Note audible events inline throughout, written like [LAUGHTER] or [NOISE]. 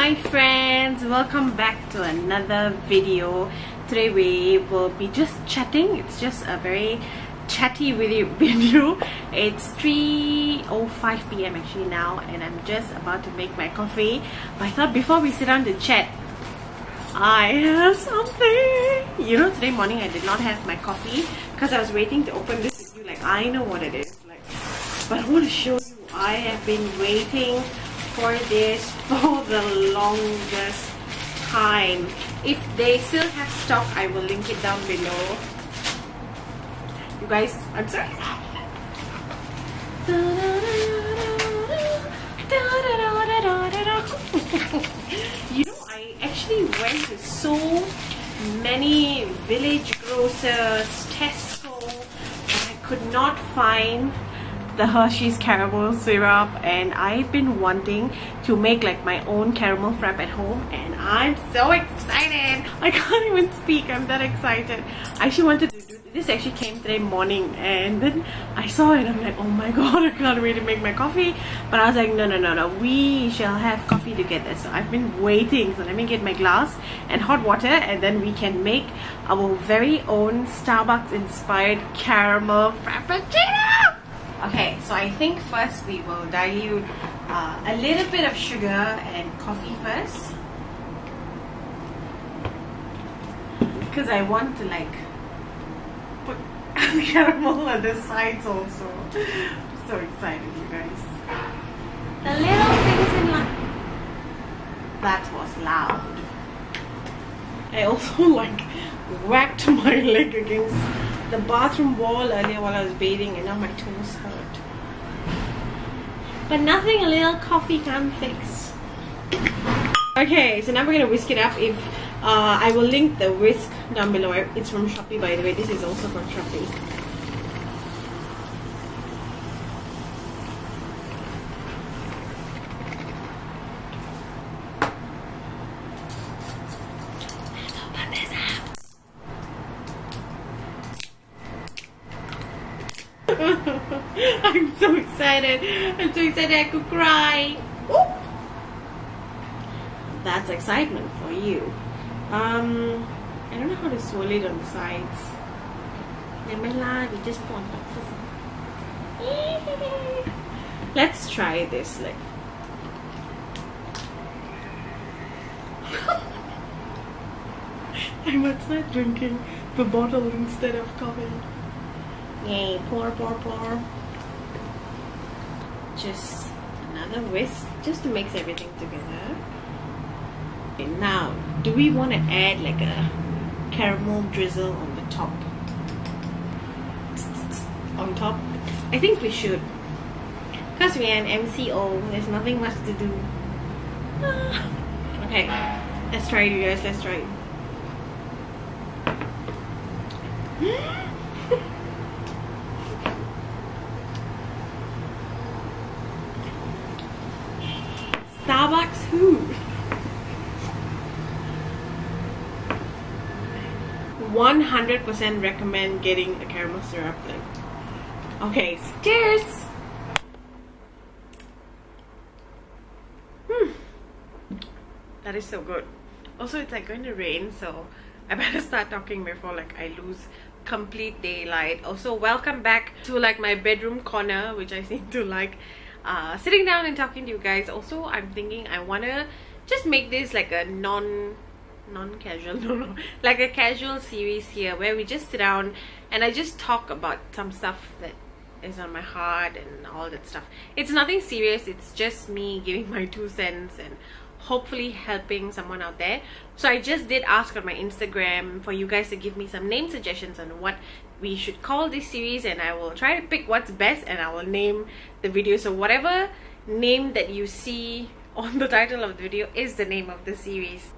my friends welcome back to another video today we will be just chatting it's just a very chatty [LAUGHS] video it's 3:05 p.m actually now and i'm just about to make my coffee but i thought before we sit down to chat I have something. You know, today morning I did not have my coffee because I was waiting to open this with you. Like, I know what it is. Like, but I want to show you. I have been waiting for this [LAUGHS] for the longest time. If they still have stock, I will link it down below. You guys, I'm sorry. [LAUGHS] you know, I actually went to so many village grocers, Tesco, but I could not find the Hershey's caramel syrup and I've been wanting to make like my own caramel frap at home and I'm so excited. I can't even speak. I'm that excited. I actually wanted to do this actually came today morning and then I saw it I'm like oh my [LAUGHS] god I can't wait to make my coffee. But I was like no no no no. We shall have coffee together. So I've been waiting. So let me get my glass and hot water and then we can make our very own Starbucks inspired caramel frappuccino Okay, so I think first we will dilute uh, a little bit of sugar and coffee first. Because I want to like put [LAUGHS] caramel on the sides also. I'm so excited you guys. The little things in life. That was loud. I also [LAUGHS] like whacked my leg against the bathroom wall earlier while I was bathing and now my toes hurt. But nothing a little coffee can fix. Okay, so now we're gonna whisk it up. If uh, I will link the whisk down below. It's from Shopee by the way. This is also from Shopee. [LAUGHS] I'm so excited. I'm so excited I could cry. Ooh. That's excitement for you. Um, I don't know how to swirl it on the sides. Never mind, we just on [LAUGHS] Let's try this. Like, [LAUGHS] I must start drinking the bottle instead of coffee. Yay, pour, pour, pour. Just another whisk, just to mix everything together. Okay, now, do we want to add like a caramel drizzle on the top? On top? I think we should. Because we are an MCO, there's nothing much to do. Ah. okay, let's try it you guys, let's try it. [GASPS] Hmm? Starbucks who? 100% recommend getting a caramel syrup then. Okay, cheers! Hmm. That is so good. Also, it's like going to rain, so I [LAUGHS] better start talking before like I lose complete daylight. Also, welcome back to like my bedroom corner, which I [LAUGHS] seem to like uh, sitting down and talking to you guys. Also i'm thinking i want to just make this like a non non-casual [LAUGHS] no no like a casual series here where we just sit down and i just talk about some stuff that is on my heart and all that stuff. It's nothing serious. It's just me giving my two cents and hopefully helping someone out there. So i just did ask on my instagram for you guys to give me some name suggestions on what we should call this series and I will try to pick what's best and I will name the video. So whatever name that you see [LAUGHS] on the title of the video is the name of the series.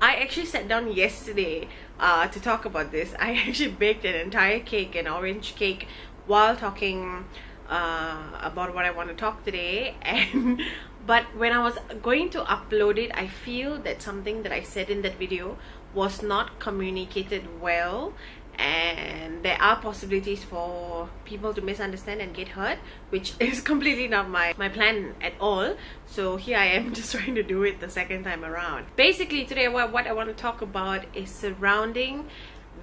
I actually sat down yesterday uh, to talk about this. [LAUGHS] I actually baked an entire cake an orange cake while talking uh, about what I want to talk today. [LAUGHS] And but when I was going to upload it I feel that something that I said in that video was not communicated well and there are possibilities for people to misunderstand and get hurt which [LAUGHS] is completely not my my plan at all. So here i am [LAUGHS] just trying to do it the second time around. Basically today what, what i want to talk about is surrounding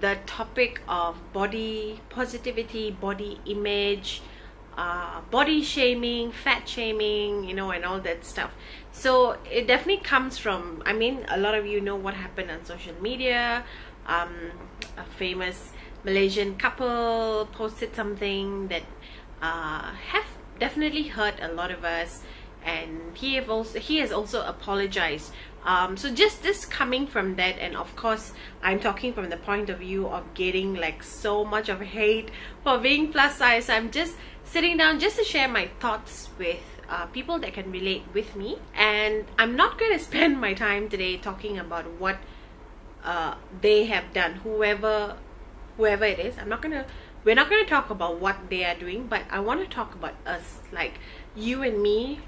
the topic of body positivity body image uh, body shaming fat shaming you know and all that stuff. So it definitely comes from i mean a lot of you know what happened on social media. Um, a famous Malaysian couple posted something that uh, have definitely hurt a lot of us. And he have also he has also apologized. Um, so just this coming from that and of course i'm talking from the point of view of getting like so much of hate for being plus size. I'm just sitting down just to share my thoughts with uh, people that can relate with me. And i'm not going [LAUGHS] to spend my time today talking about what uh, they have done whoever whoever it is. I'm not gonna we're not gonna talk about what they are doing but i want to talk about us like you and me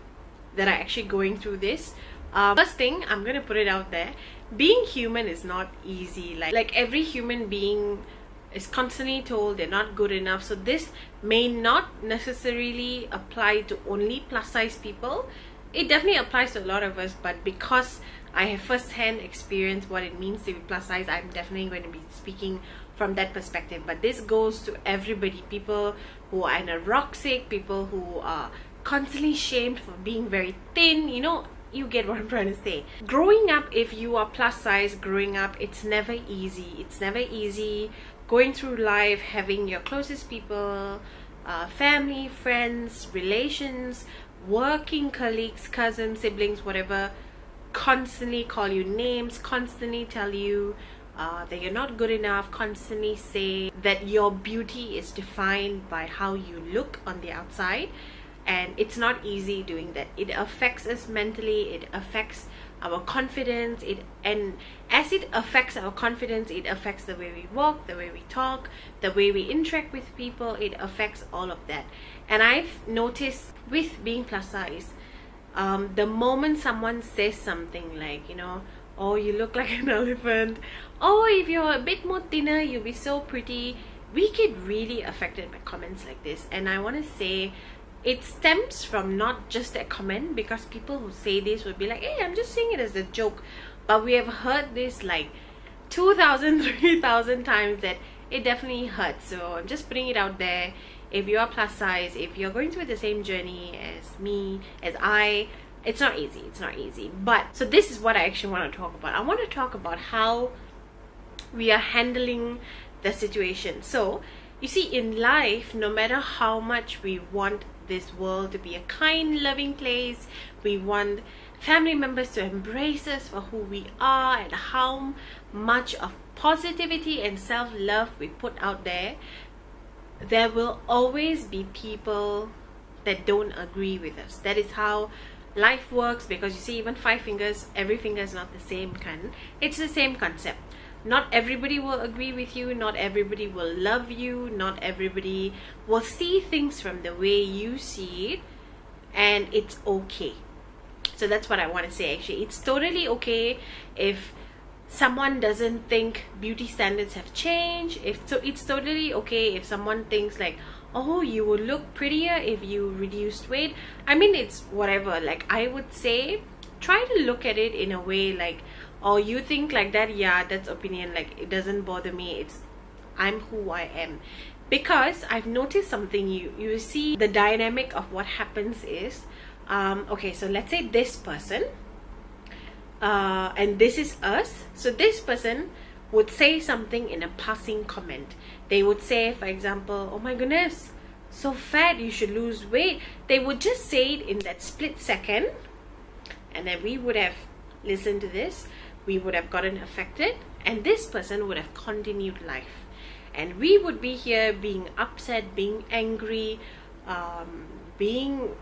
that are actually going through this. Uh, first thing i'm gonna put it out there. Being human is not easy. Like like every human being is constantly told they're not good enough. So this may not necessarily apply to only plus size people. It definitely applies to a lot of us but because I have first-hand experience what it means to be plus size I'm definitely going to be speaking from that perspective. But this goes to everybody people who are anorexic people who are constantly shamed for being very thin. You know you get what I'm trying to say. Growing up if you are plus size growing up it's never easy. It's never easy going through life having your closest people uh, family friends relations working colleagues cousins siblings whatever constantly call you names, constantly tell you uh, that you're not good enough, constantly say that your beauty is defined by how you look on the outside. And it's not easy doing that. It affects us mentally, it affects our confidence it and as it affects our confidence it affects the way we walk the way we talk the way we interact with people it affects all of that. And i've noticed with being plus size um, the moment someone says something like you know oh you look like an [LAUGHS] elephant oh if you're a bit more thinner you'll be so pretty we get really affected by comments like this. And i want to say it stems from not just that comment because people who say this would be like hey i'm just saying it as a joke. But we have heard this like 2000 [LAUGHS] 3000 times that it definitely hurts. So i'm just putting it out there. If you are plus size if you're going through the same journey as me as i it's not easy it's not easy. But so this is what i actually want to talk about. I want to talk about how we are handling the situation. So you see in life no matter how much we want this world to be a kind loving place. We want family members to embrace us for who we are and how much of positivity and self-love we put out there. There will always be people that don't agree with us. That is how life works because you see even five fingers every finger is not the same kind it's the same concept not everybody will agree with you not everybody will love you not everybody will see things from the way you see it and it's okay. So that's what i want to say actually. It's totally okay if someone doesn't think beauty standards have changed if so it's totally okay if someone thinks like oh you would look prettier if you reduced weight. I mean it's whatever. Like i would say try to look at it in a way like oh you think like that yeah that's opinion like it doesn't bother me it's i'm who i am. Because i've noticed something you you see the dynamic of what happens is um okay so let's say this person uh, and this is us. So this person would say something in a passing comment. They would say for example oh my goodness so fat you should lose weight. They would just say it in that split second. And then we would have listened to this we would have gotten affected and this person would have continued life and we would be here being upset being angry um, being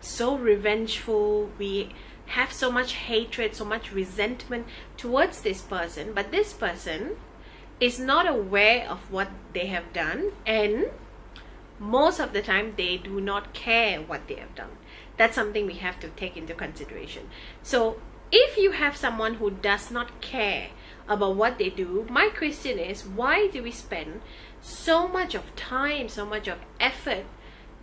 so revengeful we have so much hatred, so much resentment towards this person, but this person is not aware of what they have done and most of the time they do not care what they have done. That's something we have to take into consideration. So if you have someone who does not care about what they do. My question is why do we spend so much of time, so much of effort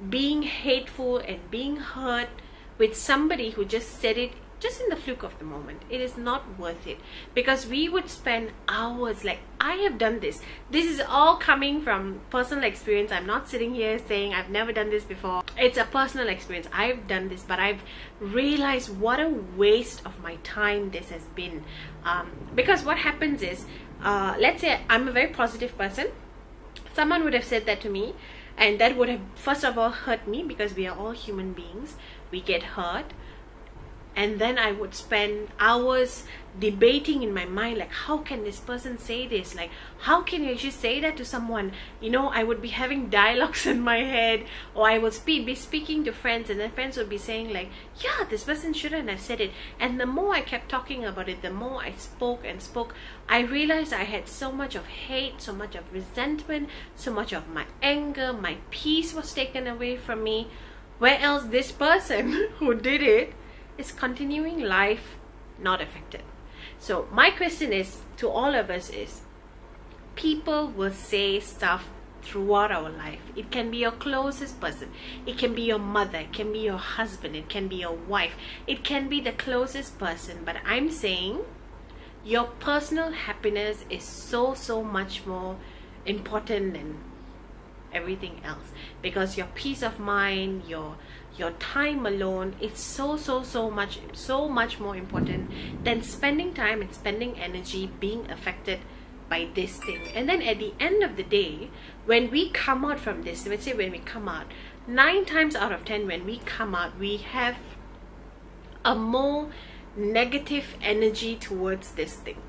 being hateful and being hurt with somebody who just said it just in the fluke of the moment it is not worth it. Because we would spend hours like i have done this. This is all coming from personal experience. I'm not sitting here saying i've never done this before. It's a personal experience. I've done this but i've realized what a waste of my time this has been. Um, because what happens is uh, let's say i'm a very positive person. Someone would have said that to me and that would have first of all hurt me because we are all human beings. We get hurt and then I would spend hours debating in my mind like how can this person say this? Like how can you actually say that to someone? You know I would be having [LAUGHS] dialogues in my head or I would be speaking to friends and then friends would be saying like yeah this person shouldn't have said it. And the more I kept talking about it the more I spoke and spoke I realized I had so much of hate so much of resentment so much of my anger my peace was taken away from me. Where else this person [LAUGHS] who did it is continuing life not affected. So my question is to all of us is people will say stuff throughout our life. It can be your closest person. It can be your mother. It can be your husband. It can be your wife. It can be the closest person. But I'm saying your personal happiness is so, so much more important than everything else because your peace of mind, your your time alone is so so so much so much more important than spending time and spending energy being affected by this thing. And then at the end of the day when we come out from this let's say when we come out nine times out of ten when we come out we have a more negative energy towards this thing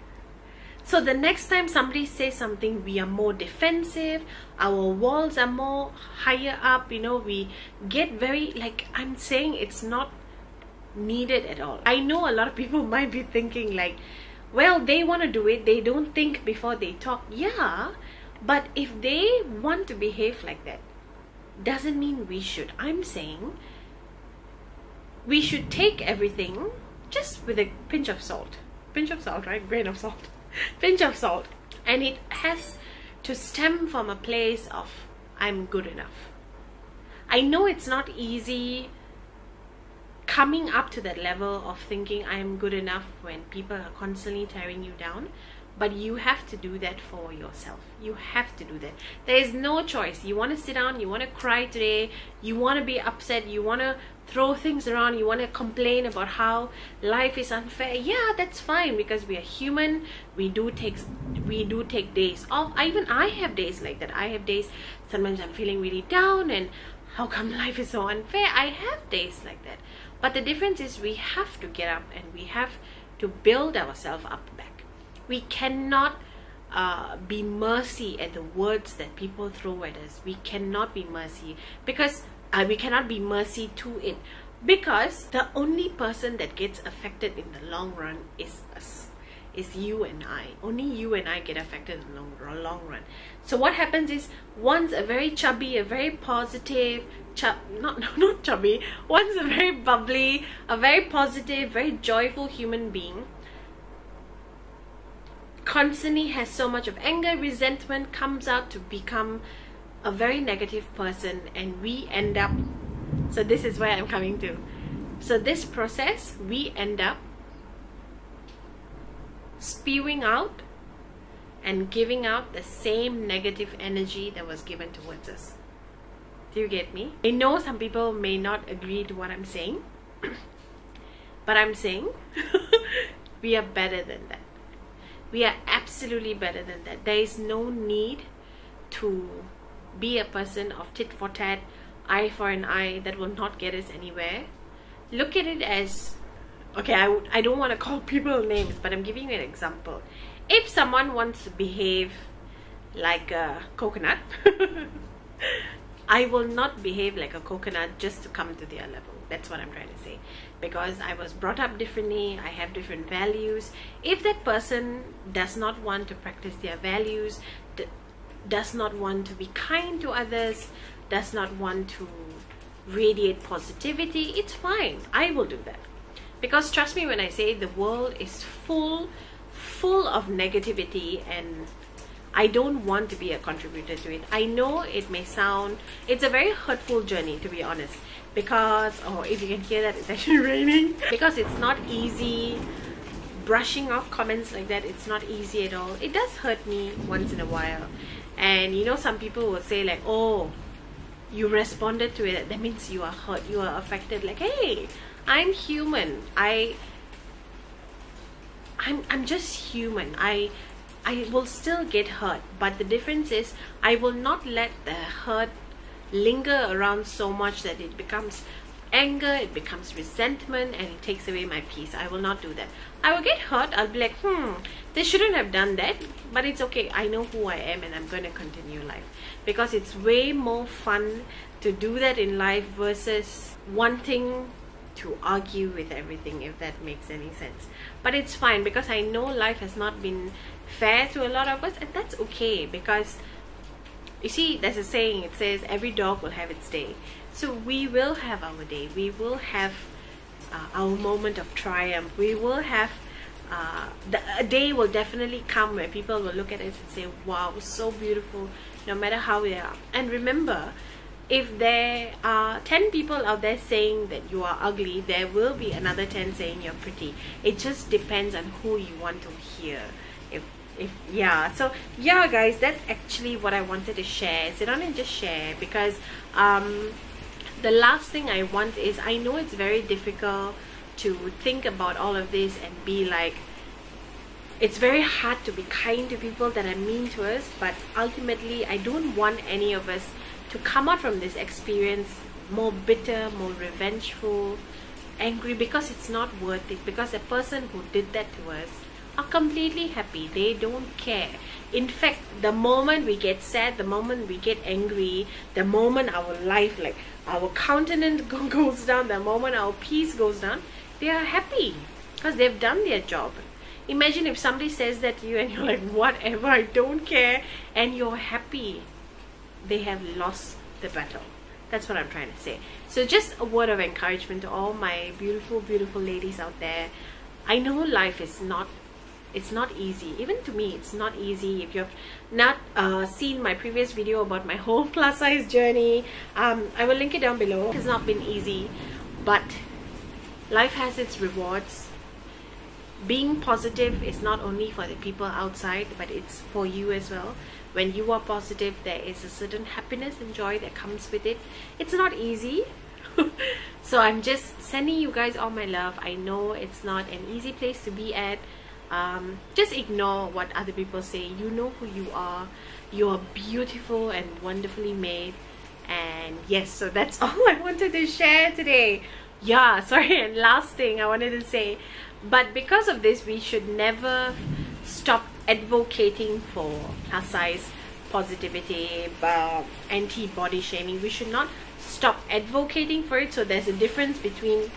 so the next time somebody says something, we are more defensive, our walls are more higher up, you know, we get very, like I'm saying, it's not needed at all. I know a lot of people [LAUGHS] might be thinking like, well, they want to do it, they don't think before they talk. Yeah, but if they want to behave like that, doesn't mean we should. I'm saying we should take everything just with a pinch of salt. Pinch of salt, right? Grain of salt pinch of salt and it has to stem from a place of I'm good enough. I know it's not easy coming up to that level of thinking I'm good enough when people are constantly tearing you down but you have to do that for yourself. You have to do that. There is no choice. You want to sit down you want to cry today you want to be upset you want to throw things around you want to complain about how life is unfair yeah that's fine because we are human we do take we do take days off. Even i have days like that. I have days sometimes i'm feeling really down and how come [LAUGHS] life is so unfair? I have days like that. But the difference is we have to get up and we have to build ourselves up back. We cannot uh, be mercy at the words that people throw at us. We cannot be mercy because uh, we cannot be mercy to it because the only person that gets affected in the long run is us is you and I. Only you and I get affected in the long, long run. So what happens is once a very chubby, a very positive, chub, [LAUGHS] not, not chubby, once a very bubbly, a very positive, very joyful human being constantly has so much of anger, resentment, comes out to become a very negative person and we end up so this is where I'm coming to. So this process we end up spewing out and giving out the same negative energy that was given towards us. Do you get me? I know some people may not agree to what I'm saying [CLEARS THROAT] but I'm saying [LAUGHS] we are better than that. We are absolutely better than that. There is no need to be a person of tit for tat eye for an eye that will not get us anywhere look at it as okay I, I don't want to call [LAUGHS] people names but i'm giving you an example if someone wants to behave like a coconut [LAUGHS] I will not behave like a coconut just to come to their level. That's what I'm trying to say. Because I was brought up differently, I have different values. If that person does not want to practice their values, does not want to be kind to others, does not want to radiate positivity, it's fine. I will do that. Because trust me when I say the world is full full of negativity and I don't want to be a contributor to it. I know it may sound, it's a very hurtful journey to be honest because, oh, if you can hear that, it's actually [LAUGHS] raining. Because it's not easy brushing off comments like that. It's not easy at all. It does hurt me once in a while. And you know, some people will say like, oh, you responded to it. That means you are hurt, you are affected. Like, hey, I'm human. I, I'm, I'm just human. I I will still get hurt, but the difference is I will not let the hurt linger around so much that it becomes anger, it becomes resentment, and it takes away my peace. I will not do that. I will get hurt. I'll be like, hmm, they shouldn't have done that, but it's okay. I know who I am, and I'm going to continue life because it's way more fun to do that in life versus wanting to argue with everything if that makes any sense but it's fine because i know life has not been fair to a lot of us and that's okay because you see there's a saying it says every dog will have its day so we will have our day. We will have uh, our moment of triumph. We will have uh, the, a day will definitely come where people will look at us and say wow so beautiful no matter how we are. And remember if there are 10 people out there saying that you are ugly there will be another 10 saying you're pretty. It just depends on who you want to hear. If if yeah. So yeah guys that's actually what i wanted to share. Sit down and just share because um the last thing i want is i know it's very difficult to think about all of this and be like it's very hard to be kind to people that are mean to us but ultimately i don't want any of us to come out from this experience more bitter more revengeful angry because it's not worth it because the person who did that to us are completely happy. They don't care. In fact, the moment we get sad, the moment we get angry, the moment our life, like our countenance [LAUGHS] goes down, the moment our peace goes down, they are happy because they've done their job. Imagine if somebody says that to you and you're like, whatever, I don't care, and you're happy. They have lost the battle. That's what I'm trying to say. So, just a word of encouragement to all my beautiful, beautiful ladies out there. I know life is not it's not easy. Even to me it's not easy if you've not uh, seen my previous video about my [LAUGHS] whole plus size journey. Um, I will link it down below. It's not been easy but life has its rewards. Being positive is not only for the people outside but it's for you as well. When you are positive there is a certain happiness and joy that comes with it. It's not easy. [LAUGHS] So I'm just sending you guys all my love. I know it's not an easy place to be at um, just ignore what other people say. You know who you are. You are beautiful and wonderfully made. And yes so that's [LAUGHS] all I wanted to share today. Yeah [LAUGHS] sorry and last thing I wanted to say. But because of this we should never stop advocating for plus size positivity anti-body shaming. We should not stop advocating for it. So there's a difference between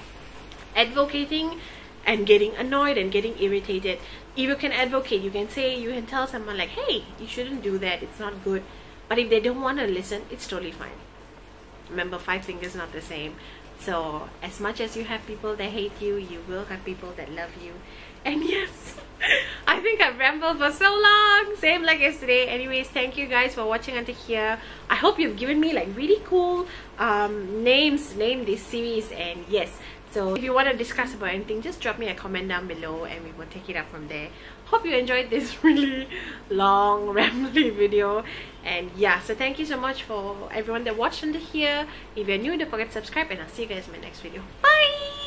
advocating and getting annoyed and getting irritated. If you can advocate you can say you can tell someone like hey you shouldn't do that. It's not good. But if they don't want to listen it's totally fine. Remember five fingers not the same. So as much as you have people that hate you you will have people that love you. And [LAUGHS] yes I think I've rambled for so long. Same like yesterday. Anyways thank you guys for watching until here. I hope you've given me like really cool um, names name this series. And yes so if you want to discuss about anything just drop me a comment down below and we will take it up from there. Hope you enjoyed this [LAUGHS] really long rambly video. And yeah so thank you so much for everyone that watched under here if you're new don't forget to subscribe and i'll see you guys in my next video. Bye